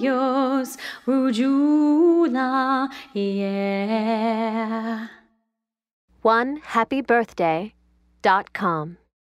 yours, Rujuna, yeah. One happy birthday dot com.